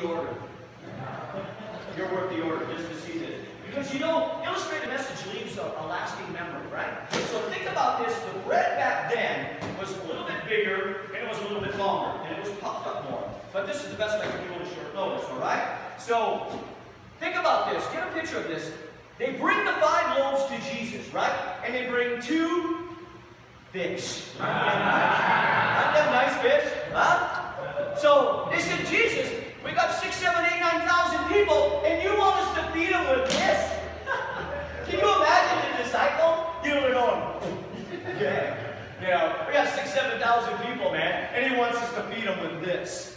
the order. You're worth the order just to see this. Because you know, illustrated message leaves a, a lasting memory, right? So think about this. The bread back then was a little bit bigger and it was a little bit longer and it was puffed up more. But this is the best I can do a short notice, all right? So think about this. Get a picture of this. They bring the five loaves to Jesus, right? And they bring two fish. Aren't nice fish? Huh? So they said, Jesus, we got six, seven, eight, nine thousand people, and you want us to feed them with this? Can you imagine the disciple? You know, they're yeah. Yeah, we got six, seven thousand people, man, and he wants us to feed them with this.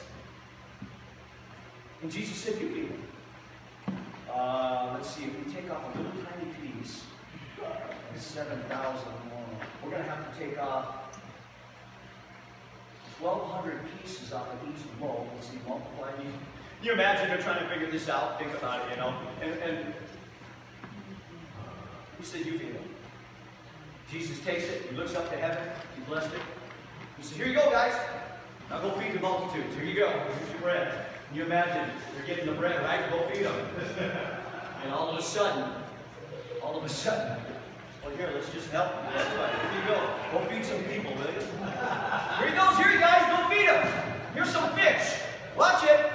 And Jesus said, you feed them. Uh, let's see, if we take off a little tiny piece, 7,000 more, we're going to have to take off 1,200 pieces off of each loaf. Let's see, multiply these. You imagine they're trying to figure this out, think about it, you know. And, and he said, you feed them. Jesus takes it, he looks up to heaven, he blessed it. He said, here you go, guys. Now go feed the multitudes. Here you go. Here's your bread. Can you imagine? You're getting the bread, right? Go feed them. and all of a sudden, all of a sudden, well, here, let's just help everybody. Here you go. Go feed some people, will you? Here he goes. Here you guys. Go feed them. Here's some fish. Watch it.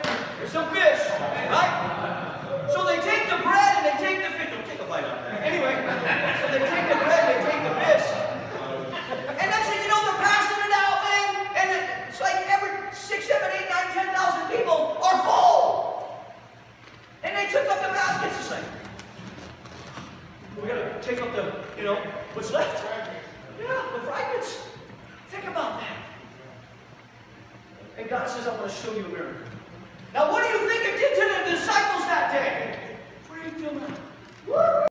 take out the, you know, what's left. Yeah, the fragments. Think about that. And God says, I want to show you a miracle. Now, what do you think it did to